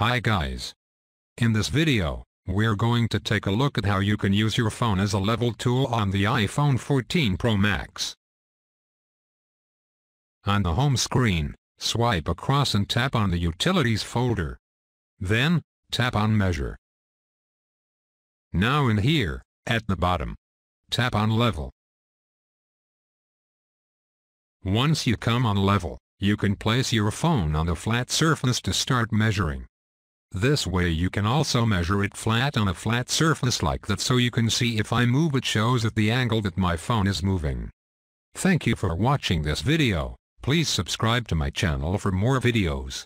Hi guys. In this video, we're going to take a look at how you can use your phone as a level tool on the iPhone 14 Pro Max. On the home screen, swipe across and tap on the Utilities folder. Then, tap on Measure. Now in here, at the bottom, tap on Level. Once you come on level, you can place your phone on a flat surface to start measuring. This way you can also measure it flat on a flat surface like that so you can see if I move it shows at the angle that my phone is moving. Thank you for watching this video, please subscribe to my channel for more videos.